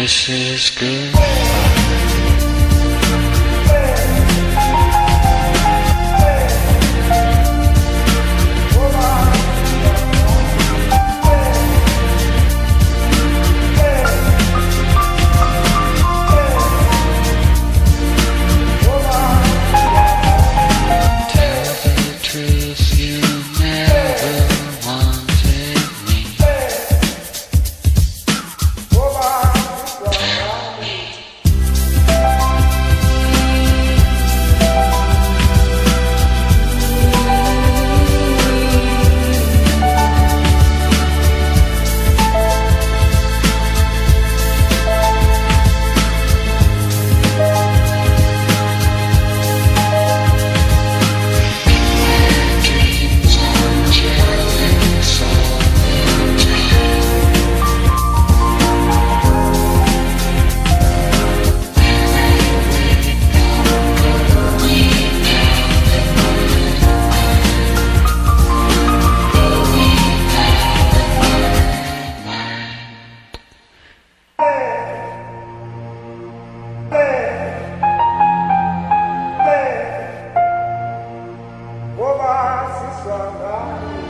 This is good. sunrise.